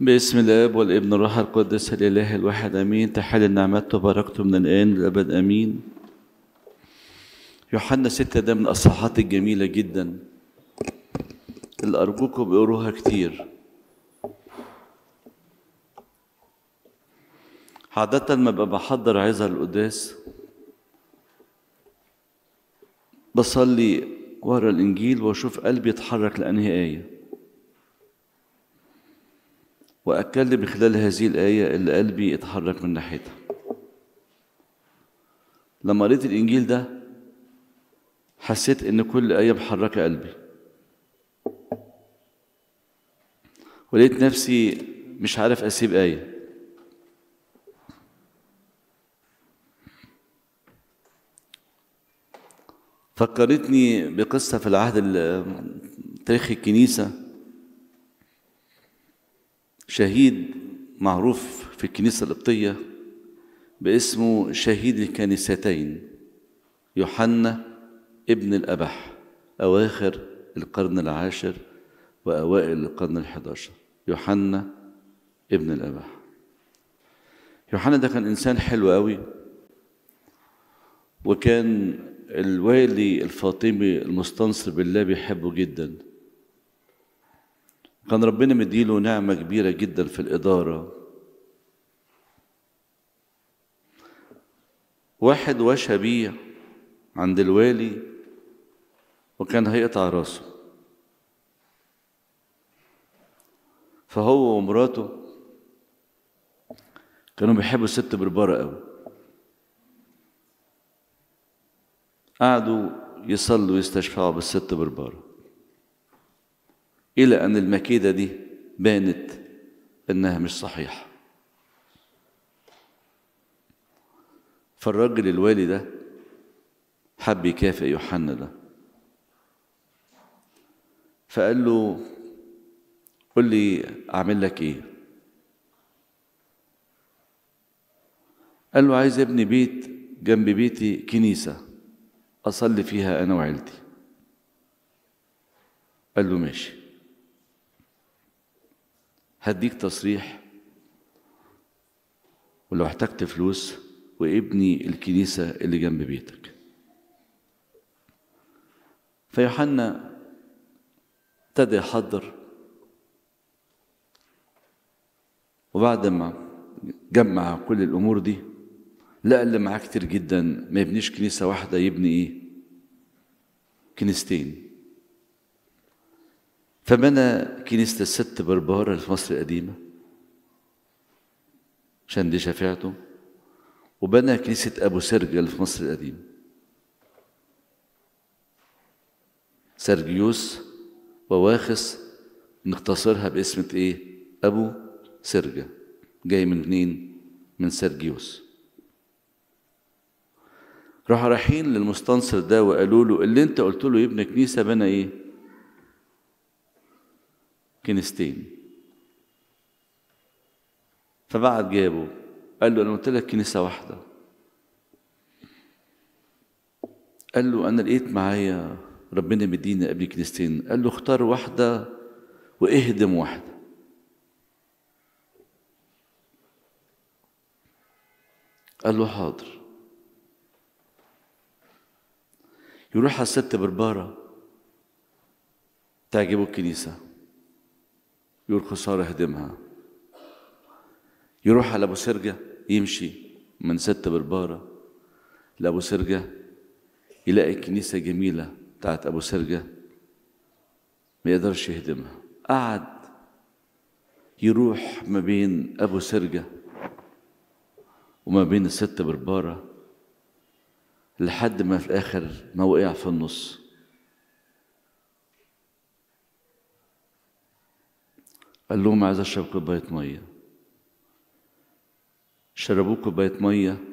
باسم الاب والابن والروح القدس الاله الواحد امين. تحل النعمات وبركته من الان للابد امين. يوحنا ستة ده من الأصحاحات الجميلة جدا. اللي أرجوكم بيقروها كتير. عادة لما ببقى بحضر عظة القداس بصلي ورا الإنجيل وأشوف قلبي يتحرك لأنهي آية. وأتكلم من خلال هذه الآية اللي قلبي يتحرك من ناحيتها. لما قريت الإنجيل ده حسيت إن كل آية محركة قلبي. ولقيت نفسي مش عارف أسيب آية. فكرتني بقصة في العهد تاريخ الكنيسة. شهيد معروف في الكنيسة القبطية باسمه شهيد الكنيستين يوحنا ابن الأبح أواخر القرن العاشر وأوائل القرن الحداشر يوحنا ابن الأبح يوحنا ده كان إنسان حلو أوي وكان الوالي الفاطمي المستنصر بالله بيحبه جدا. كان ربنا مديله نعمة كبيرة جدا في الإدارة. واحد وشى بيه عند الوالي وكان هيقطع راسه. فهو ومراته كانوا بيحبوا الست بربرة قوي. قعدوا يصلوا ويستشفعوا بالست بربرة إلى أن المكيدة دي بانت إنها مش صحيحة. فالراجل الوالي ده حب يكافئ يوحنا ده. فقال له قل لي أعمل لك إيه؟ قال له عايز ابني بيت جنب بيتي كنيسة أصلي فيها أنا وعيلتي. قال له ماشي. هديك تصريح. ولو احتجت فلوس وابني الكنيسة اللي جنب بيتك. فيوحنا ابتدى يحضر. وبعد ما جمع كل الأمور دي لقى اللي معاه كتير جدا ما يبنيش كنيسة واحدة يبني إيه؟ كنيستين. فبنى كنيسة الست بربارة اللي في مصر القديمة عشان دي شفاعته وبنى كنيسة أبو سرجة اللي في مصر القديمة سرجيوس وواخس نختصرها باسم إيه؟ أبو سرجة جاي من منين؟ من سرجيوس راحوا رايحين للمستنصر ده وقالوا له اللي انت قلت له يبني كنيسة بنى إيه؟ كنيستين. فبعد جابه قال له أنا قلت لك كنيسة واحدة. قال له أنا لقيت معايا ربنا مدينا قبل كنيستين. قال له اختار واحدة واهدم واحدة. قال له حاضر. يروح على الست بربارة تعجبه الكنيسة. يقول خسارة هدمها يروح على أبو سرجة يمشي من ست بربارة لأبو سرجة يلاقي كنيسة جميلة بتاعت أبو سرجة ما يقدرش يهدمها. قعد يروح ما بين أبو سرجة وما بين الست بربارة لحد ما في الآخر ما وقع في النص. قال لهم عايز أشرب كوباية مية شربوه كوباية مية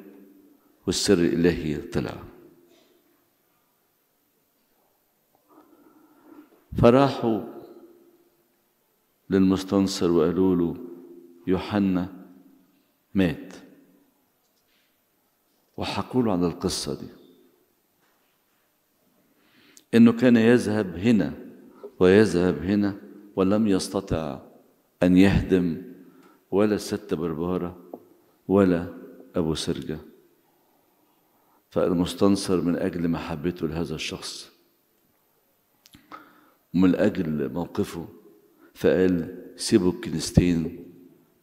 والسر الإلهي طلع. فراحوا للمستنصر وقالوا له يوحنا مات وحكوا له عن القصة دي. إنه كان يذهب هنا ويذهب هنا ولم يستطع أن يهدم ولا الست بربارة ولا أبو سرجة فالمستنصر من أجل محبته لهذا الشخص ومن أجل موقفه فقال سيبوا الكنيستين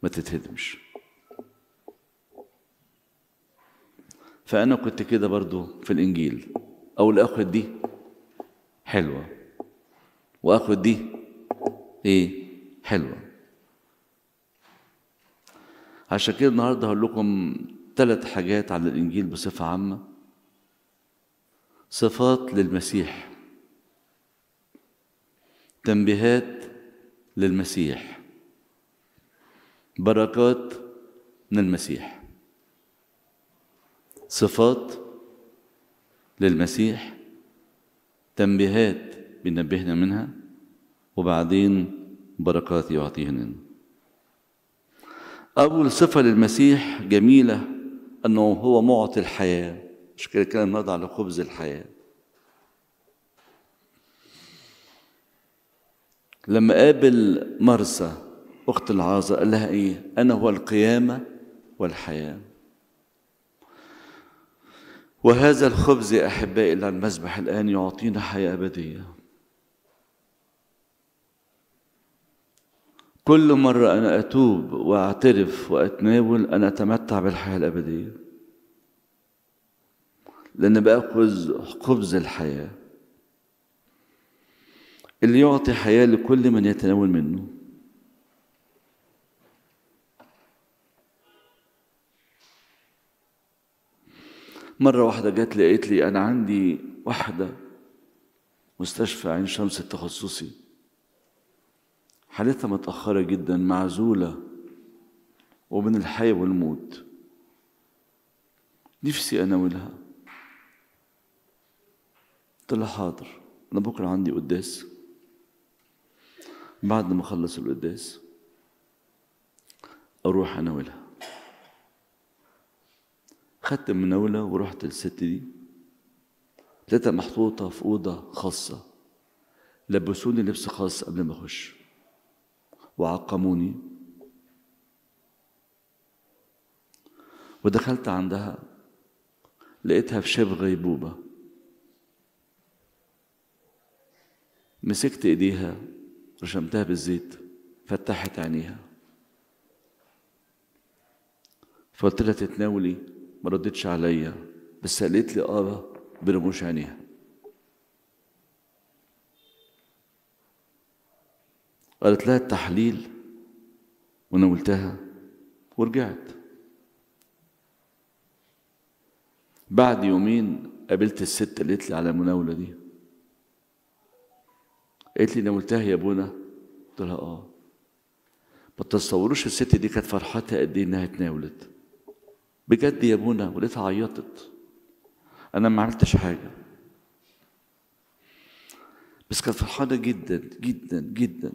ما تتهدمش. فأنا كنت كده برضو في الإنجيل. أول أخد دي حلوة. وأخد دي إيه؟ حلوة. عشان كده النهاردة هقول لكم ثلاث حاجات عن الإنجيل بصفة عامة. صفات للمسيح. تنبيهات للمسيح. بركات من المسيح صفات للمسيح. تنبيهات بينبهنا منها وبعدين بركات يعطيهن. أول صفة للمسيح جميلة أنه هو معطي الحياة. مش كده كان نضع على خبز الحياة. لما قابل مرسى أخت العازة قال لها إيه؟ أنا هو القيامة والحياة. وهذا الخبز يا أحبائي اللي على المذبح الآن يعطينا حياة أبدية. كل مرة أنا أتوب وأعترف وأتناول أنا أتمتع بالحياة الأبدية. لأن بأخذ خبز الحياة. اللي يعطي حياة لكل من يتناول منه. مرة واحدة جت لقيت لي أنا عندي واحدة مستشفى عين شمس التخصصي. حالتها متأخرة جدا معزولة وبين الحياة والموت. نفسي أناولها قلت لها حاضر أنا بكرة عندي قداس. بعد ما أخلص القداس أروح أناولها خدت المناولة ورحت للست دي. لقيتها محطوطة في أوضة خاصة. لبسوني لبس خاص قبل ما أخش. وعقموني. ودخلت عندها لقيتها في شبه غيبوبة مسكت إيديها رشمتها بالزيت فتحت عينيها. فقلت لها تتناولي ما ردتش عليا بس قالت لي آه برموش عينيها. قالت لها التحليل وناولتها ورجعت. بعد يومين قابلت الست قالت لي على المناولة دي. قالت لي ناولتها يا ابونا قلت لها آه. ما تتصوروش الست دي كانت فرحتها قد إيه إنها اتناولت. بجد يا ابونا ولقيتها عيطت. أنا ما عملتش حاجة. بس كانت فرحانة جدا جدا جدا.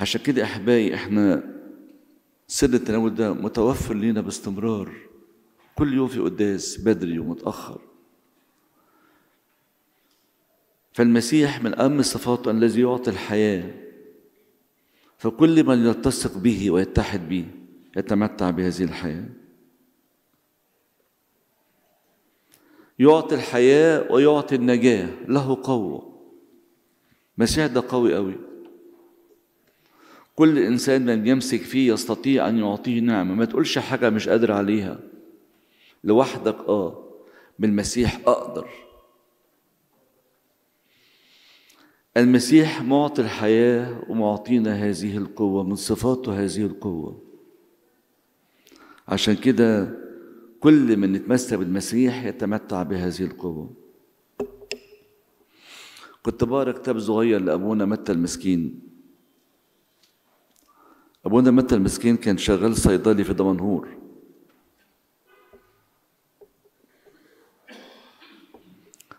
عشان كده إحبائي إحنا سر التناول ده متوفر لينا باستمرار. كل يوم في قداس بدري ومتأخر. فالمسيح من أهم صفاته الذي يعطي الحياة. فكل من يلتصق به ويتحد به يتمتع بهذه الحياة. يعطي الحياة ويعطي النجاة له قوة. المسيح ده قوي قوي كل إنسان من يمسك فيه يستطيع أن يعطيه نعمة. ما تقولش حاجة مش قادر عليها. لوحدك آه بالمسيح أقدر. المسيح معطي الحياة ومعطينا هذه القوة من صفاته هذه القوة. عشان كده كل من يتمسك بالمسيح يتمتع بهذه القوة. كنت بقرأ كتاب صغير لأبونا متى المسكين. أبونا متى المسكين كان شغال صيدلي في دمنهور.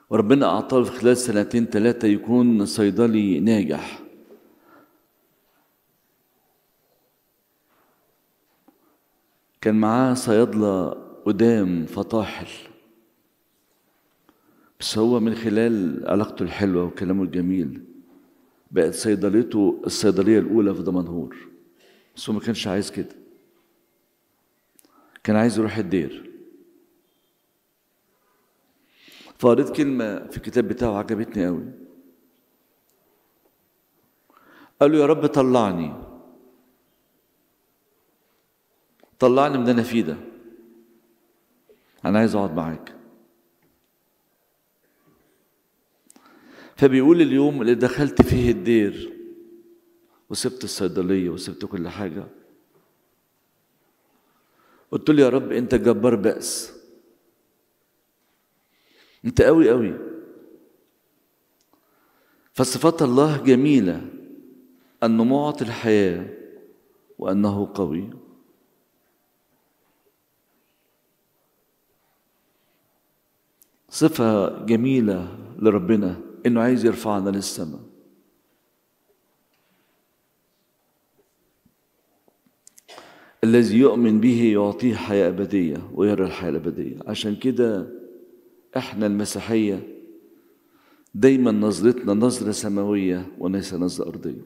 وربنا أعطاه في خلال سنتين ثلاثة يكون صيدلي ناجح. كان معاه صيادلة قدام فطاحل. بس هو من خلال علاقته الحلوة وكلامه الجميل بقت صيدليته الصيدلية الأولى في دمنهور. بس هو ما كانش عايز كده. كان عايز يروح الدير. فقريت كلمة في الكتاب بتاعه عجبتني قوي. قال له يا رب طلعني. طلعني من أنا فيه ده. أنا عايز أقعد معاك. فبيقول اليوم اللي دخلت فيه الدير وسبت الصيدلية وسبت كل حاجة. قلت له يا رب أنت جبار بأس. أنت قوي قوي. فصفات الله جميلة أنه معطي الحياة وأنه قوي. صفة جميلة لربنا إنه عايز يرفعنا للسماء. الذي يؤمن به يعطيه حياة أبدية ويرى الحياة الأبدية. عشان كده إحنا المسيحية دايما نظرتنا نظرة سماوية وليس نظرة أرضية.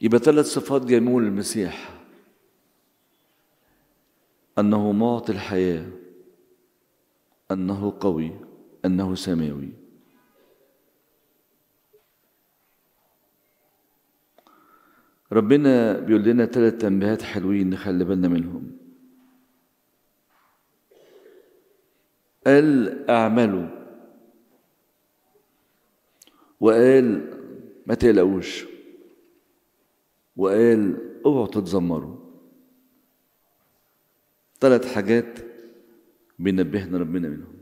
يبقى ثلاث صفات جمول المسيح أنه معطي الحياة أنه قوي أنه سماوي. ربنا بيقول لنا ثلاث تنبيهات حلوين نخلي بالنا منهم. قال أعملوا. وقال ما تقلقوش. وقال اوعوا تتذمروا. ثلاث حاجات بينبهنا ربنا منهم.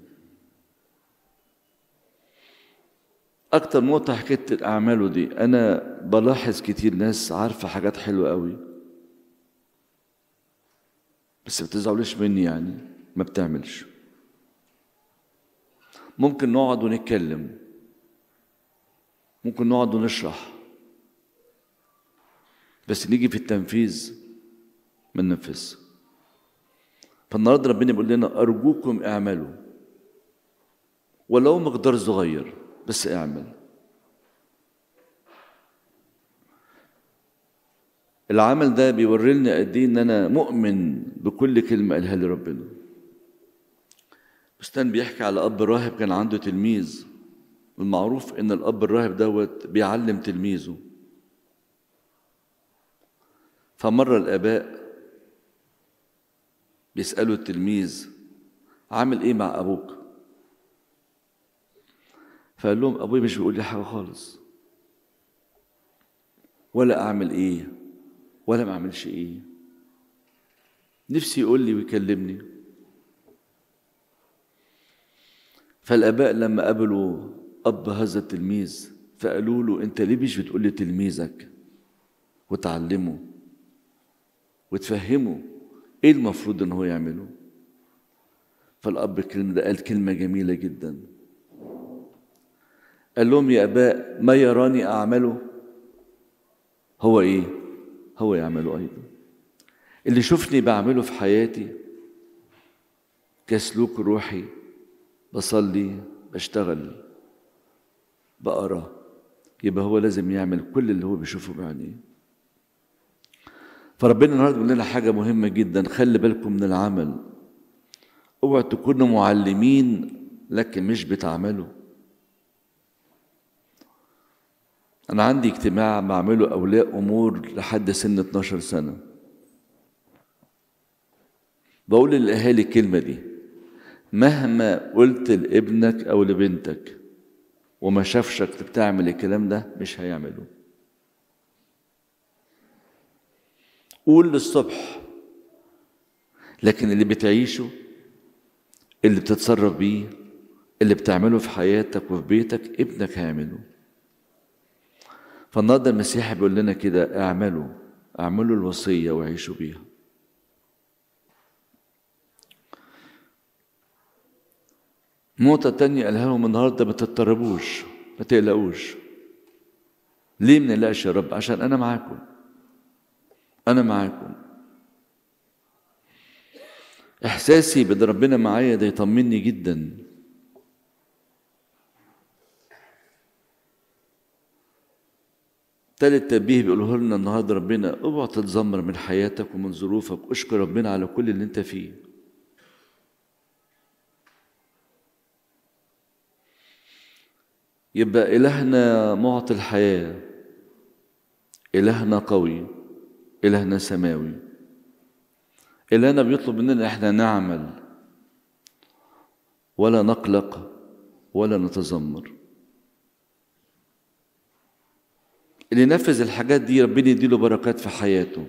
أكتر نقطة حكاية أعماله دي أنا بلاحظ كتير ناس عارفة حاجات حلوة قوي بس ما بتزعلوش مني يعني ما بتعملش. ممكن نقعد ونتكلم. ممكن نقعد ونشرح. بس نيجي في التنفيذ ما ننفذ فالنهارده ربنا بيقول لنا أرجوكم اعملوا. ولو مقدار صغير. بس اعمل. العمل ده بيوري لنا قد إيه إن أنا مؤمن بكل كلمة قالها لي ربنا. بستان بيحكي على أب راهب كان عنده تلميذ. المعروف إن الأب الراهب دوت بيعلم تلميذه. فمرة الآباء بيسألوا التلميذ عامل إيه مع أبوك؟ فقال لهم أبوي مش بيقول لي حاجة خالص. ولا أعمل إيه؟ ولا ما أعملش إيه؟ نفسي يقول لي ويكلمني. فالآباء لما قابلوا أب هذا التلميذ فقالوا له أنت ليه مش بتقول لتلميذك وتعلمه. وتفهمه إيه المفروض إن هو يعمله؟ فالأب الكلمة ده قال كلمة جميلة جدا. قال لهم يا أباء ما يراني أعمله؟ هو إيه؟ هو يعمله أيضا. اللي شفني بعمله في حياتي كسلوك روحي بصلي بشتغل بقرأ يبقى هو لازم يعمل كل اللي هو بيشوفه بعينيه. فربنا النهارده بيقول لنا حاجة مهمة جدا خلي بالكم من العمل. اوعوا تكونوا معلمين لكن مش بتعملوا. أنا عندي اجتماع بعمله أولياء أمور لحد سن 12 سنة. بقول للأهالي الكلمة دي مهما قلت لابنك أو لبنتك وما شافشك بتعمل الكلام ده مش هيعمله. قول للصبح. لكن اللي بتعيشه اللي بتتصرف بيه اللي بتعمله في حياتك وفي بيتك ابنك هيعمله. فالنهارده المسيح بيقول لنا كده اعملوا اعملوا الوصية وعيشوا بيها. نقطة تانية قالها لهم النهاردة ما تضطربوش ما تقلقوش. ليه ما نقلقش يا رب؟ عشان أنا معاكم. أنا معاكم. إحساسي بإن ربنا معايا ده يطمني جدا. تالت تنبيه بيقوله لنا النهارده ربنا اوعى تتذمر من حياتك ومن ظروفك اشكر ربنا على كل اللي انت فيه. يبقى إلهنا معطي الحياة إلهنا قوي إلهنا سماوي. إلهنا بيطلب مننا إحنا نعمل ولا نقلق ولا نتذمر. اللي ينفذ الحاجات دي ربنا يديله بركات في حياته.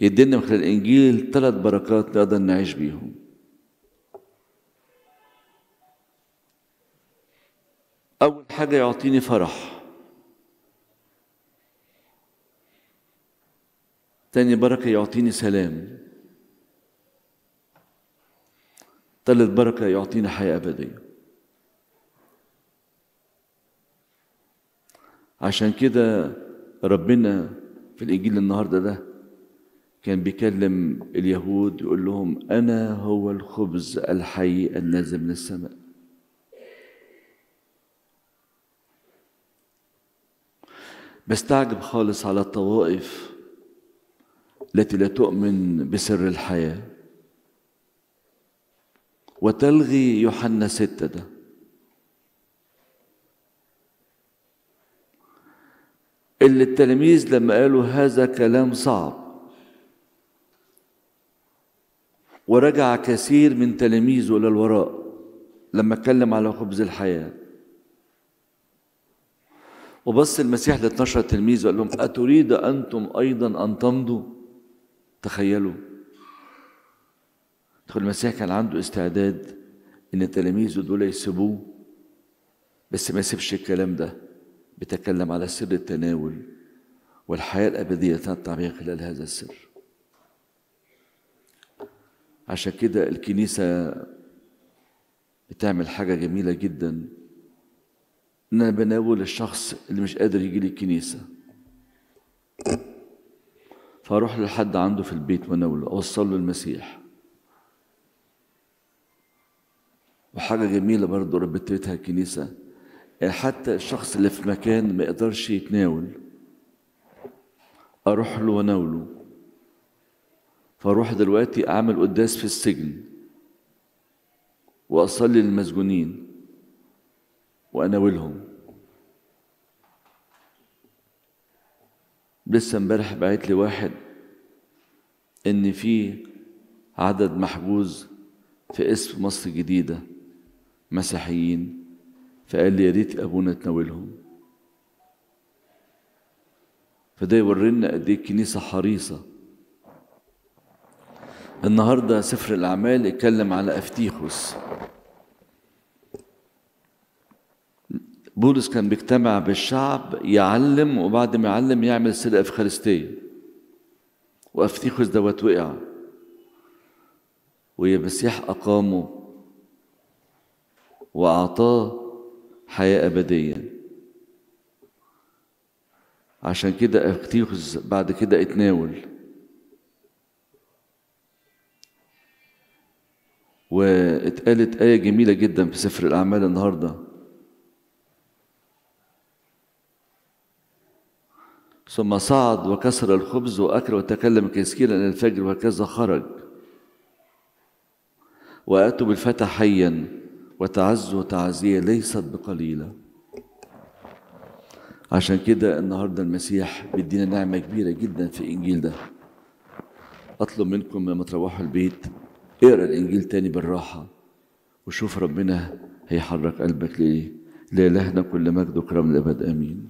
يدينا من خلال الإنجيل ثلاث بركات نقدر نعيش بيهم. أول حاجة يعطيني فرح. تاني بركة يعطيني سلام. تالت بركة يعطيني حياة أبدية. عشان كده ربنا في الإنجيل النهاردة ده كان بيكلم اليهود يقول لهم أنا هو الخبز الحي النازل من السماء. بستعجب خالص على الطوائف التي لا تؤمن بسر الحياة. وتلغي يوحنا ستة ده. اللي التلاميذ لما قالوا هذا كلام صعب. ورجع كثير من تلاميذه إلى الوراء لما اتكلم على خبز الحياة. وبص المسيح ل 12 تلميذ وقال لهم أتريد أنتم أيضا أن تمضوا؟ تخيلوا. تقول المسيح كان عنده استعداد إن تلاميذه دول يسيبوه بس ما يسيبش الكلام ده. بيتكلم على سر التناول والحياة الأبدية تنطع بها خلال هذا السر. عشان كده الكنيسة بتعمل حاجة جميلة جدا ان أنا بناول الشخص اللي مش قادر يجي لي الكنيسه فأروح لحد عنده في البيت واناوله أوصل له المسيح. وحاجة جميلة برضه ربيتها الكنيسة. حتى الشخص اللي في مكان ما يقدرش يتناول أروح له وأناوله. فأروح دلوقتي أعمل قداس في السجن وأصلي للمسجونين وأناولهم. لسه امبارح بعت لي واحد إن في عدد محجوز في اسم مصر الجديدة مسيحيين. فقال لي يا ريت أبونا تناولهم. فده يورينا قد إيه الكنيسة حريصة. النهاردة سفر الأعمال اتكلم على أفتيخوس. بولس كان بيجتمع بالشعب يعلم وبعد ما يعلم يعمل سر إفخارستية. وأفتيخوس دوت وقع. ويمسيح أقامه. وأعطاه حياة أبدية. عشان كده افتيخوس بعد كده اتناول. واتقالت آية جميلة جدا في سفر الأعمال النهارده. ثم صعد وكسر الخبز وأكل وتكلم كثيرا إلى الفجر وهكذا خرج. وأتوا بالفتى حيا. وتعزوا تعزية ليست بقليلة. عشان كده النهاردة المسيح بيدينا نعمة كبيرة جدا في الإنجيل ده. أطلب منكم لما تروحوا البيت اقرأ الإنجيل تاني بالراحة وشوف ربنا هيحرك قلبك ليه لإلهنا كل مجد وكرم الأبد آمين.